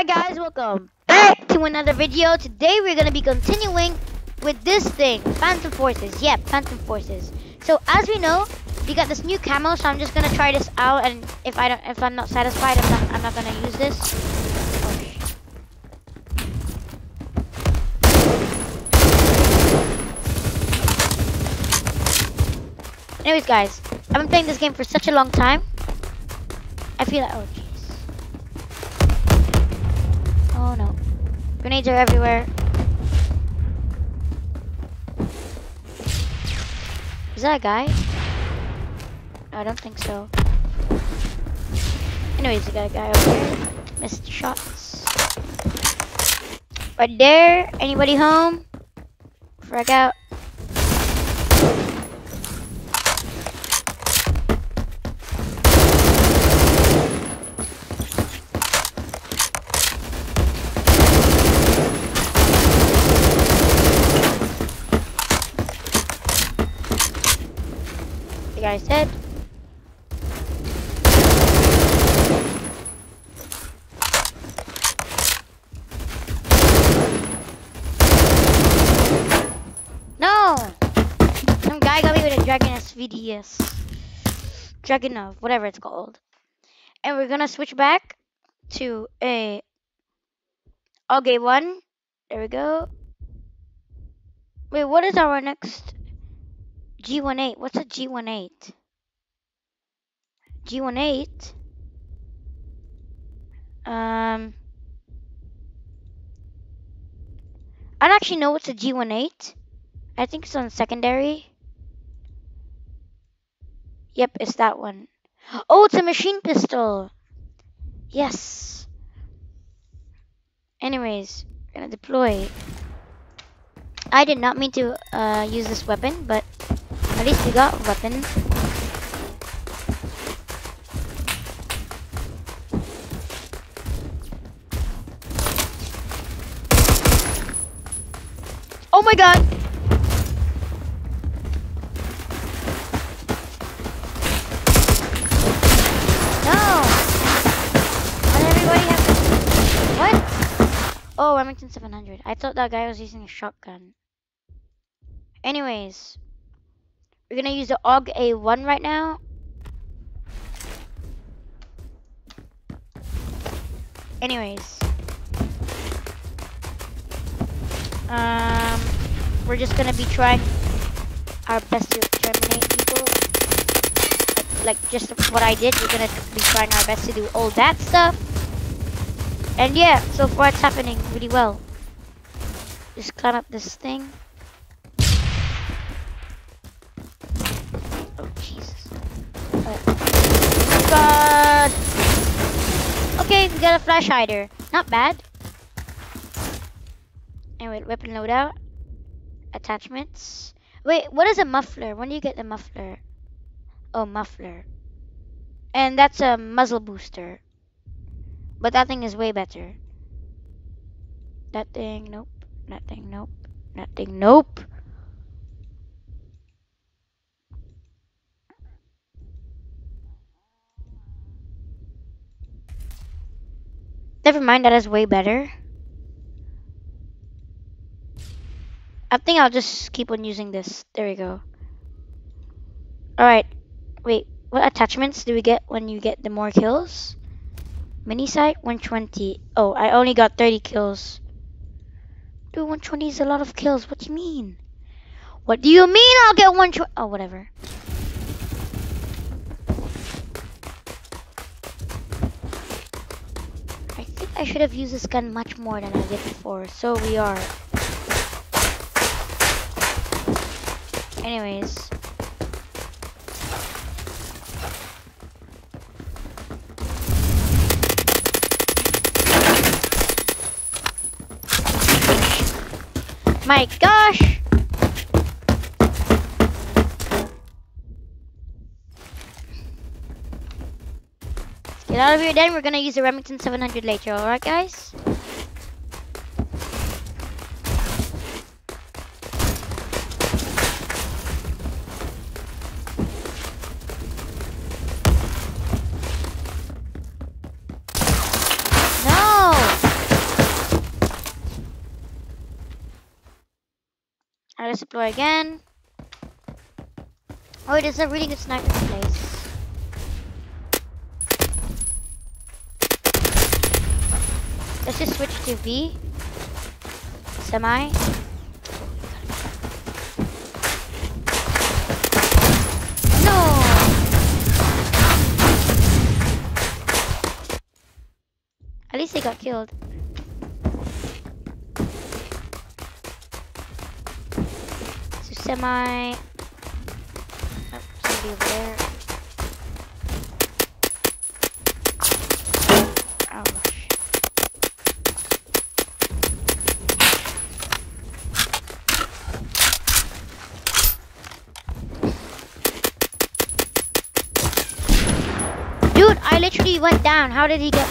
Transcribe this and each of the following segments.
Alright guys, welcome back to another video. Today we're gonna be continuing with this thing, Phantom Forces. Yep, Phantom Forces. So as we know, we got this new camo, so I'm just gonna try this out and if I don't if I'm not satisfied I'm not I'm not gonna use this. Anyways guys, I've been playing this game for such a long time. I feel like. Oh Grenades are everywhere. Is that a guy? I don't think so. Anyways, we got a guy over here. Missed shots. Right there. Anybody home? Frag out. The said. No! Some guy got me with a Dragon SVDS. Dragunov, whatever it's called. And we're gonna switch back to a Okay one. There we go. Wait, what is our next G18? What's a G18? G18? Um I don't actually know what's a G18. I think it's on secondary. Yep, it's that one. Oh, it's a machine pistol. Yes. Anyways, gonna deploy. I did not mean to uh, use this weapon, but at least we got a weapon. Oh my god! No! Why everybody have What? Oh, Remington 700. I thought that guy was using a shotgun. Anyways, we're gonna use the AUG A1 right now. Anyways. Um, we're just gonna be trying our best to terminate people. Like, like just what I did, we're gonna be trying our best to do all that stuff. And yeah, so far it's happening really well. Just climb up this thing. Oh Jesus. Oh God. Okay, we got a flash hider. Not bad. Anyway, weapon loadout. Attachments. Wait, what is a muffler? When do you get the muffler? Oh, muffler. And that's a muzzle booster. But that thing is way better. That thing, nope. That thing, nope. That thing, nope. Never mind, that is way better. I think I'll just keep on using this. There we go. Alright. Wait, what attachments do we get when you get the more kills? Mini sight 120. Oh, I only got 30 kills. Dude, 120 is a lot of kills. What do you mean? What do you mean I'll get 120? Oh, whatever. I should have used this gun much more than I did before. So we are. Anyways. My gosh! Get out of here! then. We're gonna use the Remington 700 later, alright guys? No! I'll deploy again. Oh, it is a really good sniper place. Let's switch to V. Semi. No! At least they got killed. So semi. Oh, somebody over there. Literally went down. How did he get?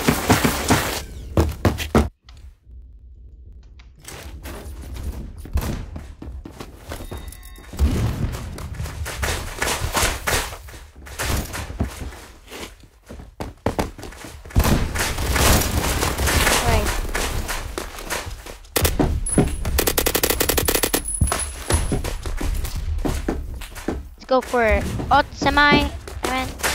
Go for auto semi. I meant.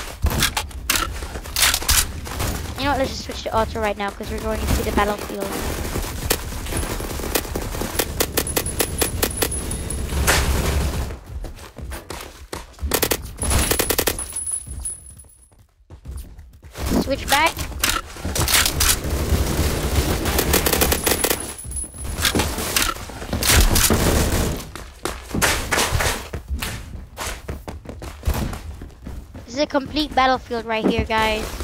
You know what? Let's just switch to auto right now because we're going into the battlefield. Switch back. This is a complete battlefield right here, guys.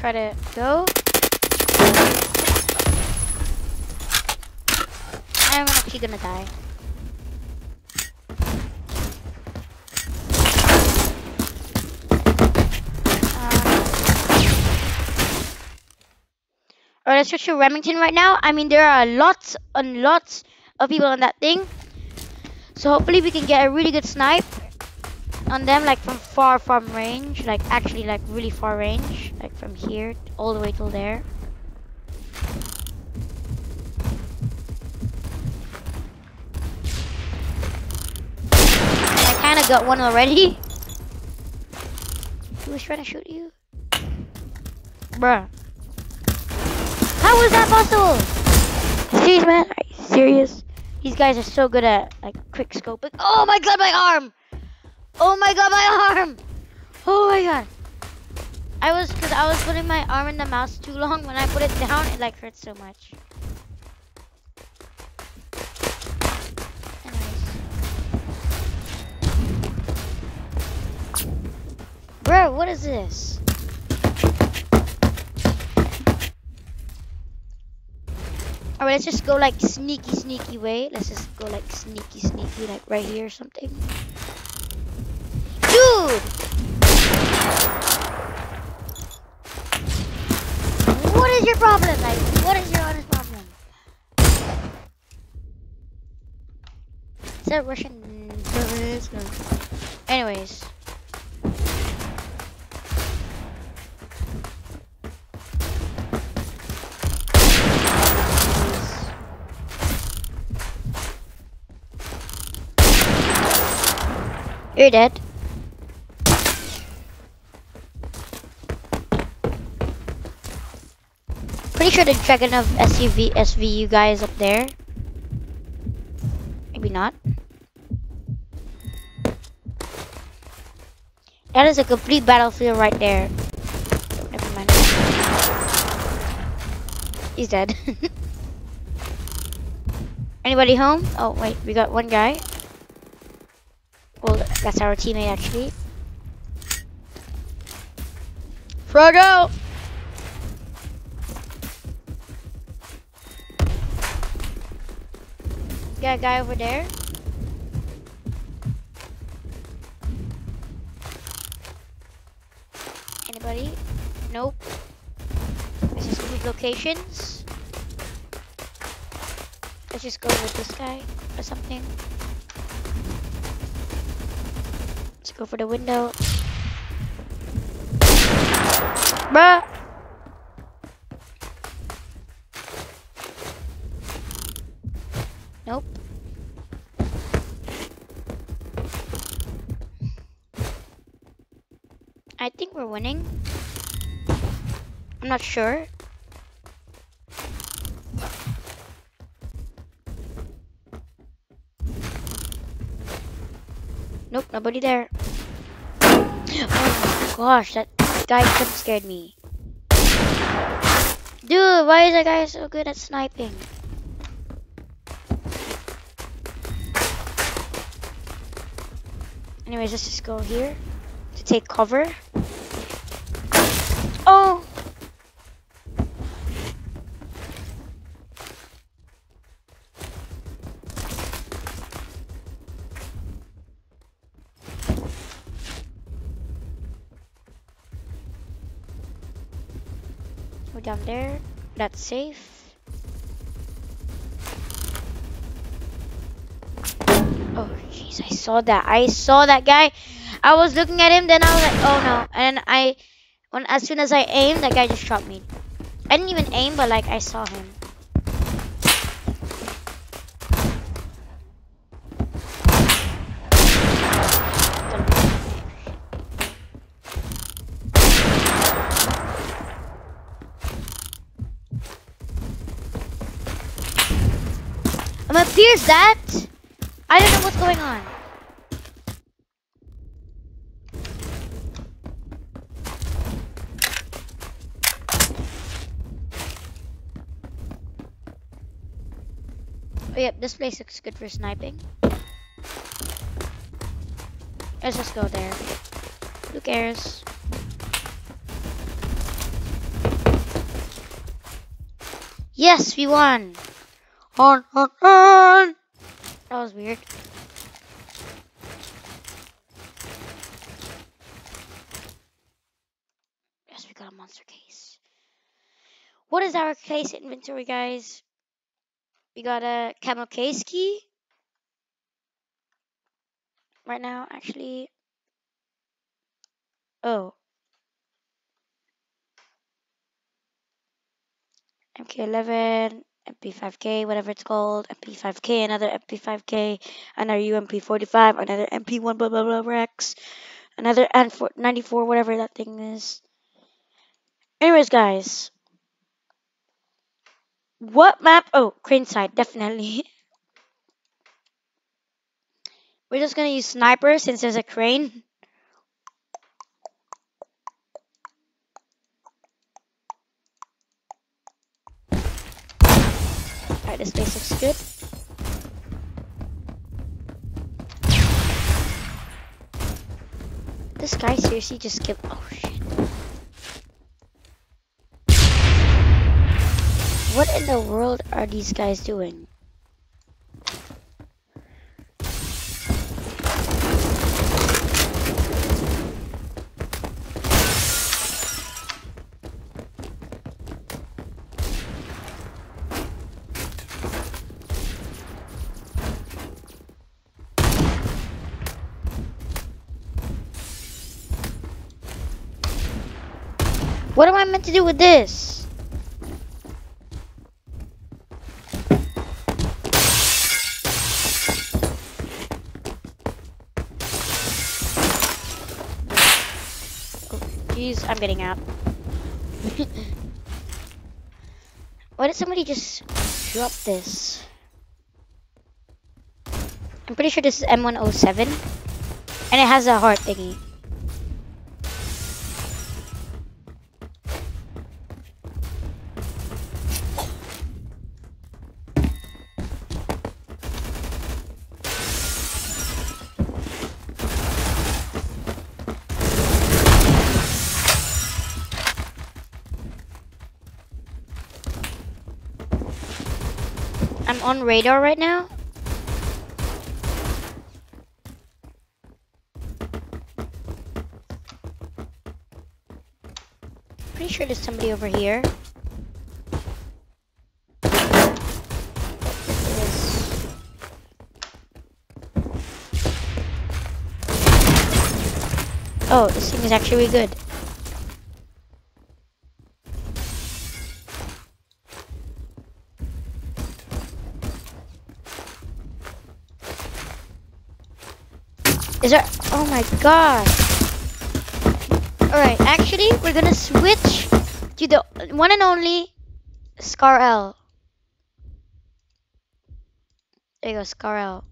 Try to go. I'm actually gonna die. Uh, Alright, let's switch to Remington right now. I mean, there are lots and lots of people on that thing. So hopefully we can get a really good snipe on them, like from far, from range. Like actually, like really far range. Like from here all the way till there. I kind of got one already. Who was trying to shoot you? Bruh. How was that possible? Serious, man? Are you serious? These guys are so good at like quick scoping. Oh my god, my arm! Oh my god, my arm! Oh my god. I was, cause I was putting my arm in the mouse too long. When I put it down, it like hurts so much. Anyways. Bro, what is this? Alright, let's just go like sneaky, sneaky way. Let's just go like sneaky, sneaky, like right here or something. Dude! What is your problem? Like, what is your honest problem? Is that Russian? Anyways. You're dead. Pretty sure the dragon of SUV SVU guy is up there. Maybe not. That is a complete battlefield right there. Never mind. He's dead. Anybody home? Oh wait, we got one guy. Well, that's our teammate actually. Frog out! that guy over there? Anybody? Nope. Let's just move locations. Let's just go with this guy or something. Let's go for the window. Bruh! Not sure. Nope, nobody there. Oh my gosh, that guy jump scared me. Dude, why is that guy so good at sniping? Anyways, let's just go here to take cover. Oh! Go down there. That's safe. Oh, jeez, I saw that. I saw that guy. I was looking at him, then I was like, oh no. And I, when as soon as I aimed, that guy just shot me. I didn't even aim, but like I saw him. I'm gonna pierce that. I don't know what's going on. Oh, yep, this place looks good for sniping. Let's just go there. Who cares? Yes, we won! On, on, on! That was weird. Yes, we got a monster case. What is our case inventory, guys? We got a camo case key. Right now, actually. Oh. MK11, MP5K, whatever it's called, MP5K, another MP5K, another UMP45, another MP1 blah blah blah Rex, another N94, whatever that thing is. Anyways, guys, what map? Oh, Crane Site, definitely. We're just gonna use sniper since there's a crane. Alright, this place looks good. This guy seriously just killed. Oh shit. What in the world are these guys doing? To do with this? Jeez, I'm getting out. Why did somebody just drop this? I'm pretty sure this is M107. And it has a heart thingy. On radar right now. Pretty sure there's somebody over here. Oh, this thing is actually good. Is there? Oh my god. Alright, actually, we're gonna switch to the one and only Scar L. There you go, Scar L.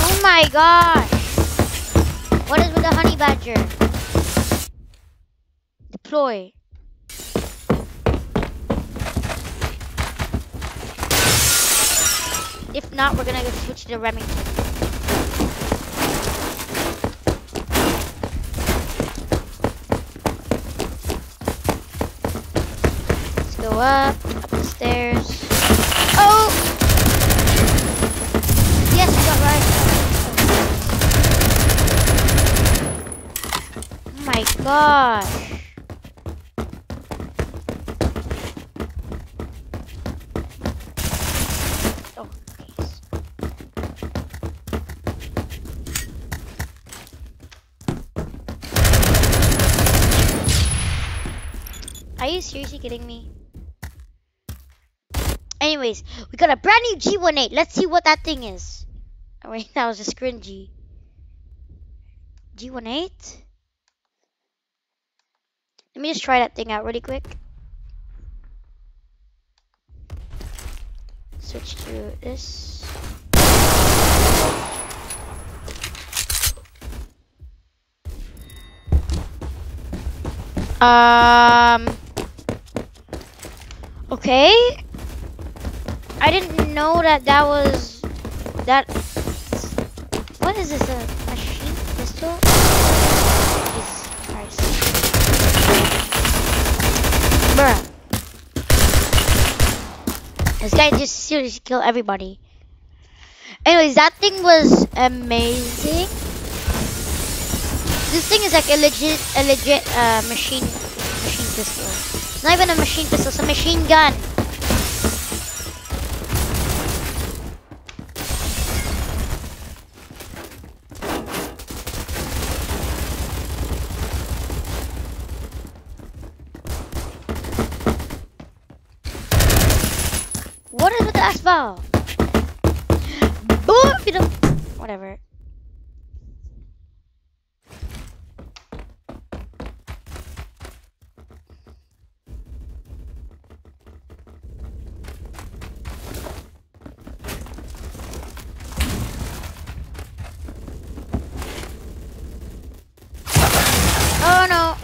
Oh my gosh! What is with the honey badger? Deploy. If not, we're gonna switch to Remington. Let's go up, the stairs. Oh! Yes, we got right. Oh my gosh. Oh, please. Are you seriously kidding me? Anyways, we got a brand new G18. Let's see what that thing is. Oh wait, that was just cringy. G18? Let me just try that thing out really quick. Switch to this. Um. Okay. I didn't know that that was that. What is this? A machine pistol? Jesus Christ. Bruh. This guy just seriously killed everybody. Anyways, that thing was amazing. This thing is like a legit, a legit uh, machine, machine pistol. It's not even a machine pistol; it's a machine gun. What is with the asphalt? Boom! Whatever. Oh no!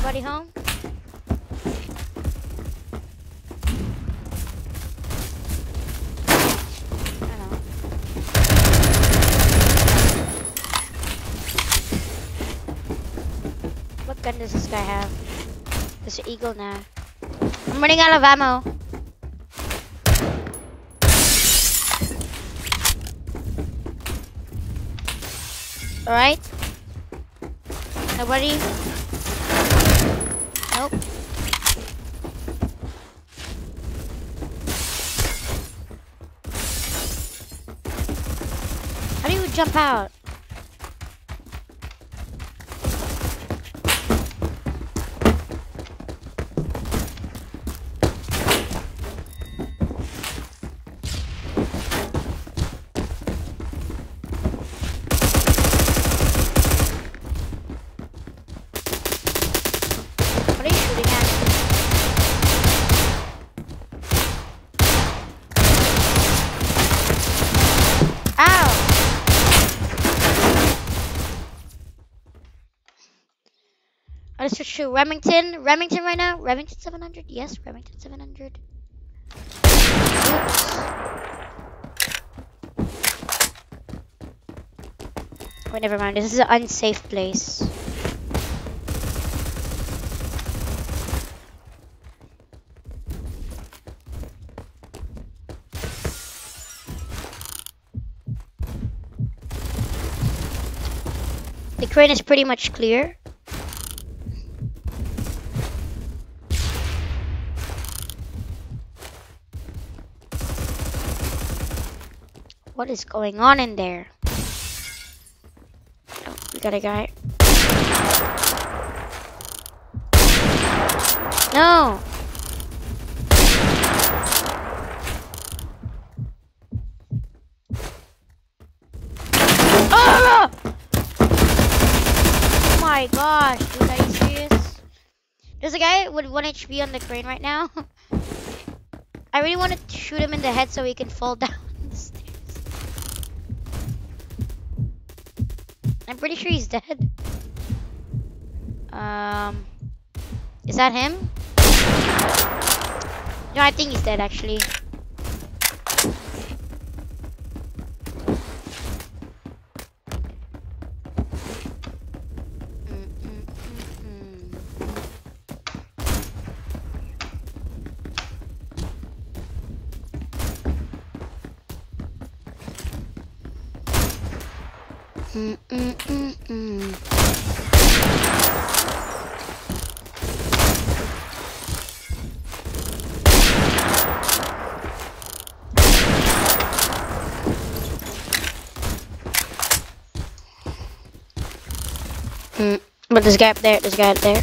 Everybody home? I know. What gun does this guy have? This eagle now. I'm running out of ammo. Alright. Nobody? Nope. How do you jump out? gotta switch to Remington. Remington right now. Remington 700. Yes, Remington 700. Oops. Wait, never mind. This is an unsafe place. The crane is pretty much clear. What is going on in there? Oh, we got a guy. No! Oh! My gosh, dude, are you serious? There's a guy with 1 HP on the crane right now. I really want to shoot him in the head so he can fall down I'm pretty sure he's dead. Um, is that him? No, I think he's dead actually. Mm, but there's a guy up there, there's a guy up there.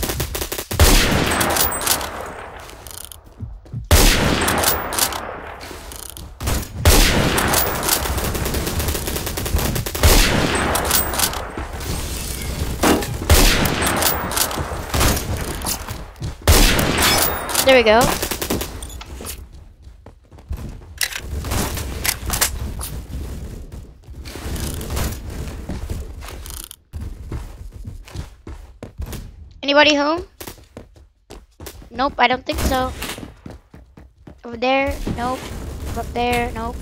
There we go. Anybody home? Nope, I don't think so. Over there? Nope. Up there? Nope.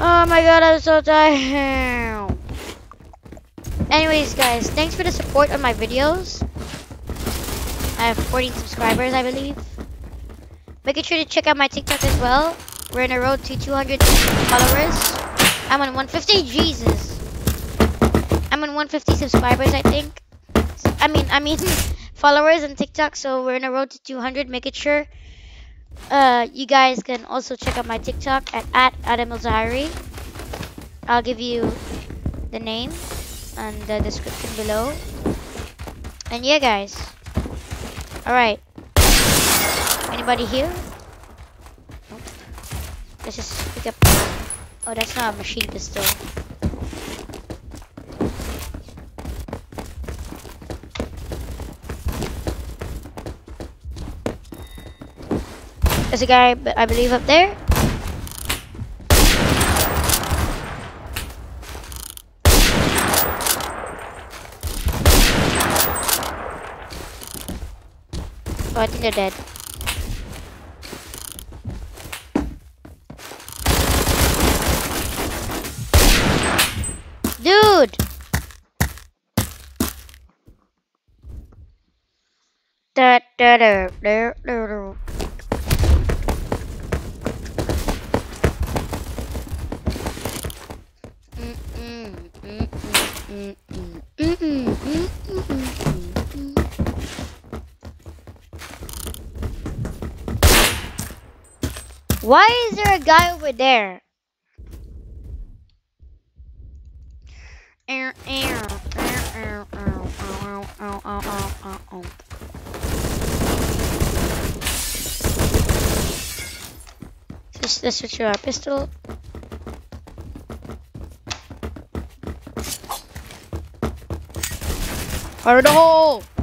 Oh my god, I'm so tired. Anyways, guys, thanks for the support on my videos. I have 14 subscribers, I believe. Make sure to check out my TikTok as well. We're in a road to 200 followers. I'm on 150. Jesus. I'm on 150 subscribers, I think. I mean, I mean followers on TikTok. So we're in a road to 200. Make it sure. Uh, you guys can also check out my TikTok at, at Adam. I'll give you the name and the description below. And yeah, guys. Alright. Anybody here? Nope. Let's just pick up. Oh, that's not a machine pistol. There's a guy, but I believe, up there. Oh, I think they're dead. Dude! Da, da, da, da, da, Why is there a guy over there? Just, let's switch your pistol. Fire the hole!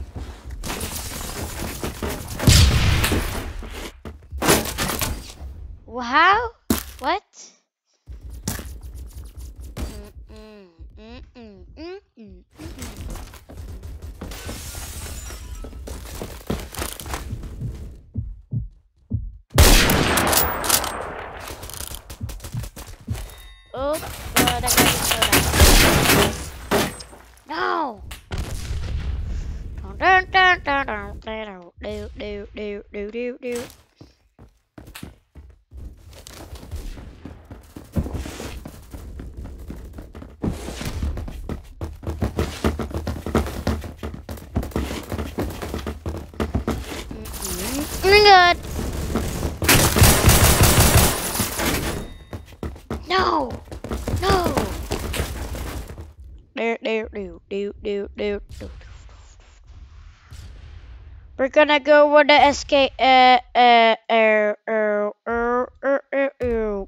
We're gonna go with the SK. Uh, uh, uh, uh, uh, uh, uh, uh.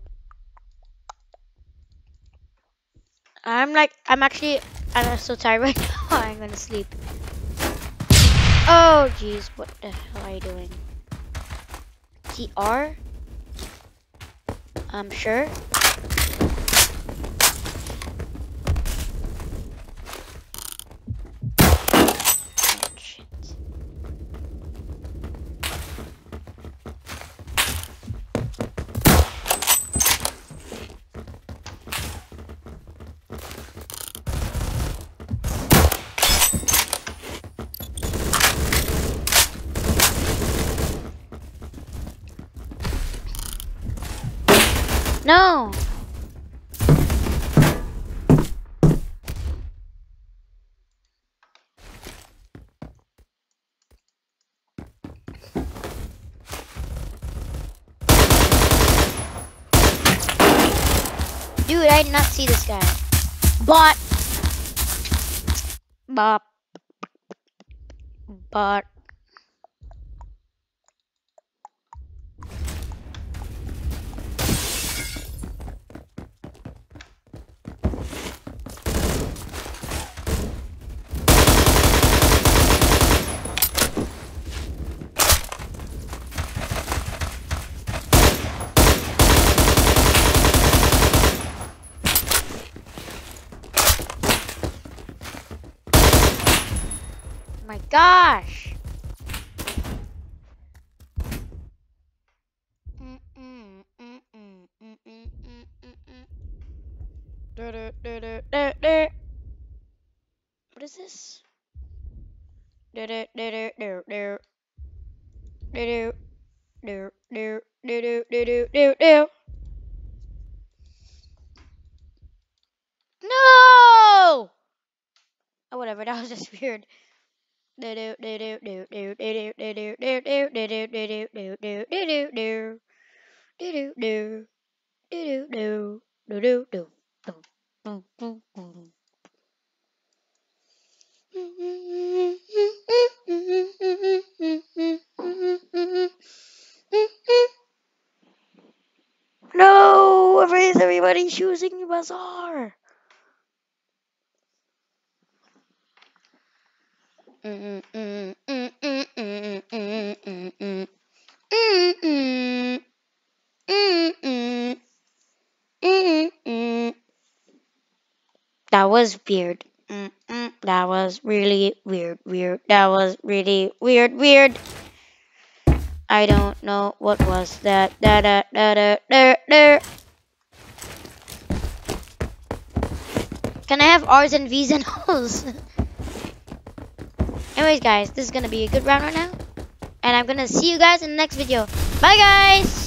I'm like, I'm actually, I'm so tired right now. I'm gonna sleep. Oh, jeez, what the hell are you doing? TR? I'm sure. Oh, shit. No. Dude, I did not see this guy. Bot. Bop. Bot. Gosh. Everybody choosing Bazaar? That was weird. That was really weird, weird. That was really weird, weird. I don't know what was that. Da da da da da da. Can I have R's and V's and O's? Anyways, guys, this is gonna be a good round right now. And I'm gonna see you guys in the next video. Bye, guys!